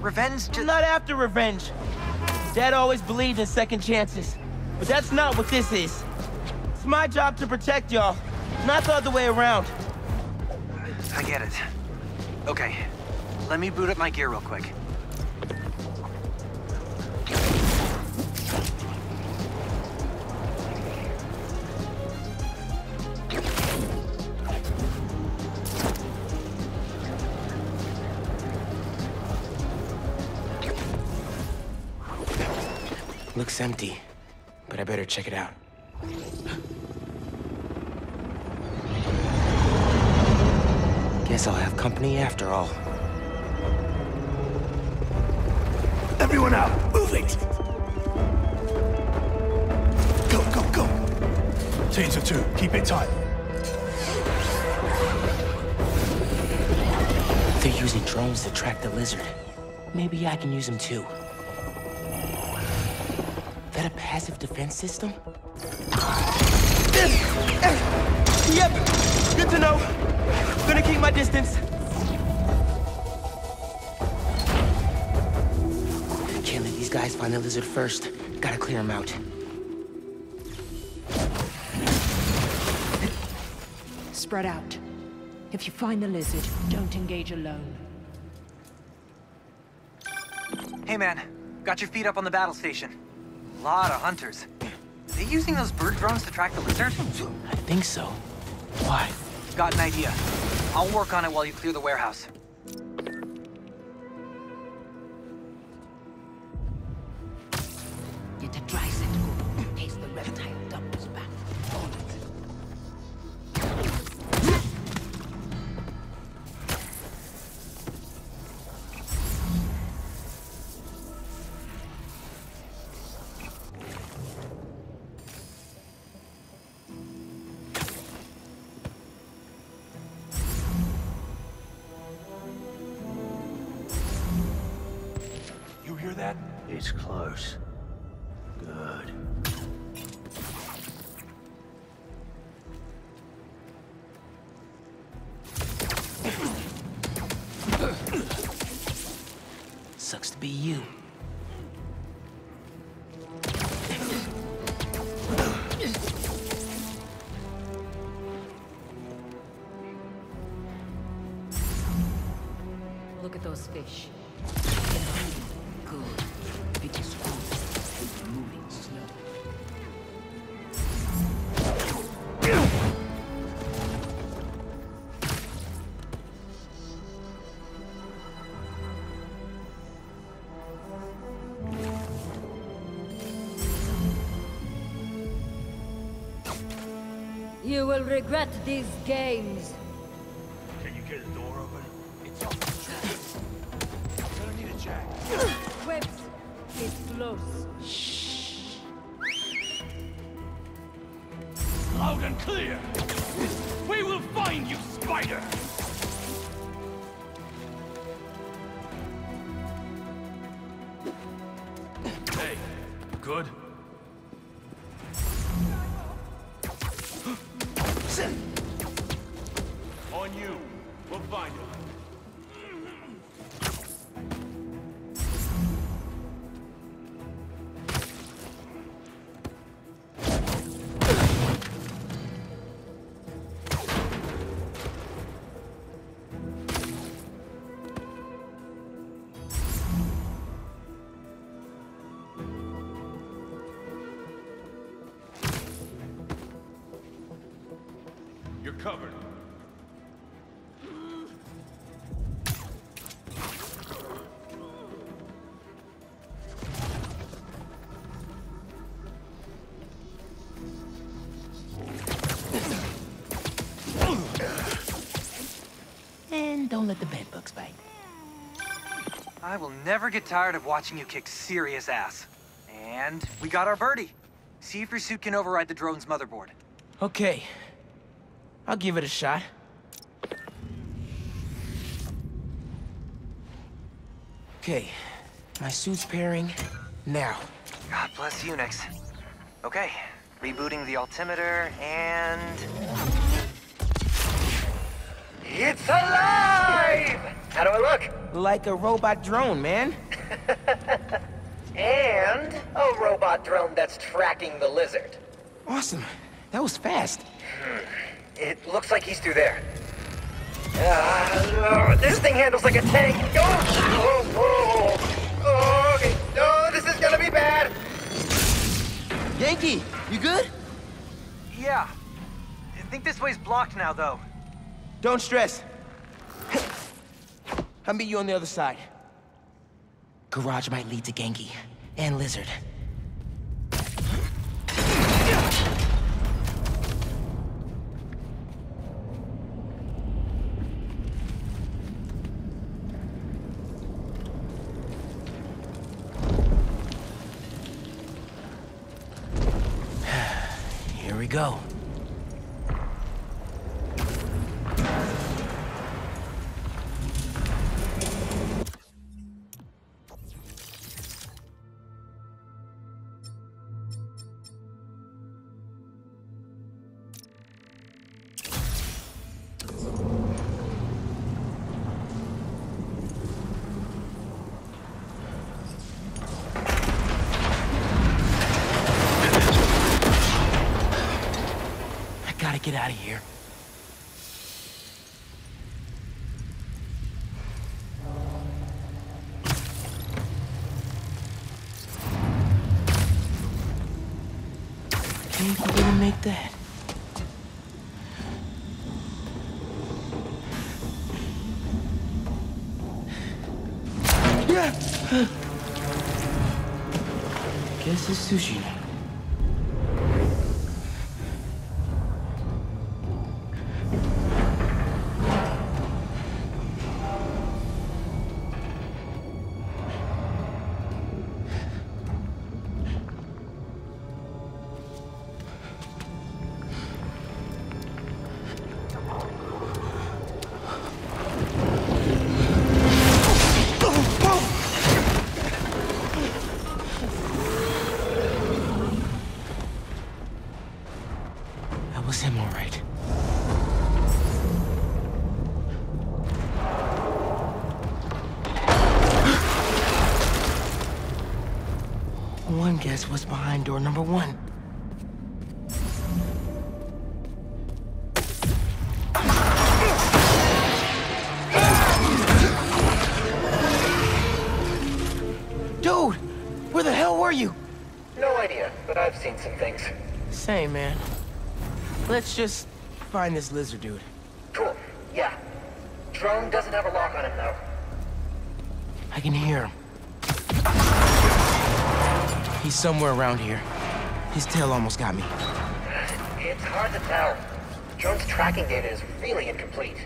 Revenge I'm not after revenge. Dad always believed in second chances. But that's not what this is. It's my job to protect y'all, not the other way around. I get it. Okay, let me boot up my gear real quick. Looks empty, but I better check it out. Guess I'll have company after all. Everyone out! Move it! Go, go, go! Teams of two, keep it tight. They're using drones to track the lizard. Maybe I can use them too. That a passive defense system? Yep, good to know. Gonna keep my distance. Can't let these guys find the lizard first. Gotta clear them out. Spread out. If you find the lizard, don't engage alone. Hey man, got your feet up on the battle station. Lot of hunters. Are they using those bird drones to track the lizard? I think so. Why? Got an idea. I'll work on it while you clear the warehouse. Get a dry that? It's close. Good. Sucks to be you. Look at those fish. You will regret these games. Can you get the door open? It's off track. Gonna need a jack. Webs is close. Loud and clear! We will find you, spider! Hey, good? On you. We'll find him. Covered. And don't let the bedbugs bite. I will never get tired of watching you kick serious ass. And we got our birdie. See if your suit can override the drone's motherboard. Okay. I'll give it a shot. Okay, my suit's pairing now. God bless Unix. Okay, rebooting the altimeter and... It's alive! How do I look? Like a robot drone, man. And a robot drone that's tracking the lizard. Awesome. That was fast. Hmm. It looks like he's through there. Uh, this thing handles like a tank. Oh, oh, oh, oh, okay. Oh, this is gonna be bad. Ganke, you good? Yeah. I think this way's blocked now, though. Don't stress. I'll meet you on the other side. Garage might lead to Ganke and Lizard. Here we go. Get out of here. Think you didn't make that? Yeah. Guess it's sushi now. Was him, all right. One guess what's behind door number one. Dude, where the hell were you? No idea, but I've seen some things. Same, man. Let's just find this lizard dude. Cool. Yeah. Drone doesn't have a lock on him though. I can hear him. He's somewhere around here. His tail almost got me. It's hard to tell. Drone's tracking data is really incomplete.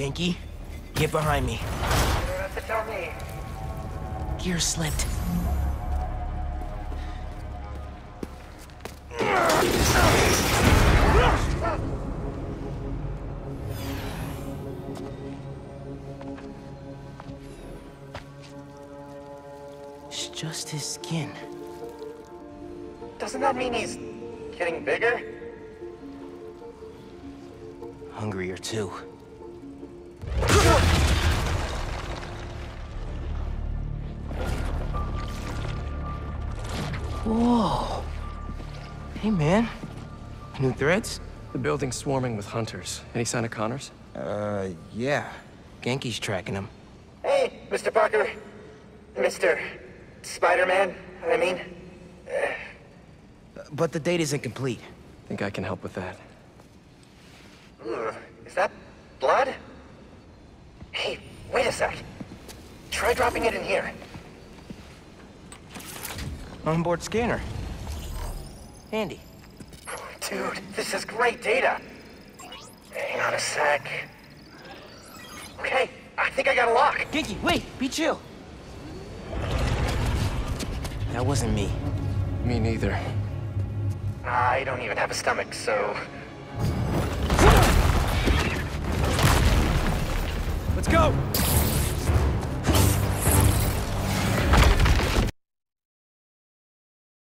Ganke, get behind me. You don't have to tell me. Gear slipped. It's just his skin. Doesn't that mean he's getting bigger? Hungrier too. Whoa. Hey, man. New threads? The building's swarming with hunters. Any sign of Connors? Uh, yeah. Ganke's tracking him. Hey, Mr. Parker. Mr. Spider-Man, I mean. But the date isn't incomplete. Think I can help with that. Ugh, is that blood? Hey, wait a sec. Try dropping it in here. Onboard scanner. Handy. Dude, this is great data. Hang on a sec. Okay, I think I got a lock. Ganke, wait! Be chill. That wasn't me. Me neither. I don't even have a stomach, so... Let's go!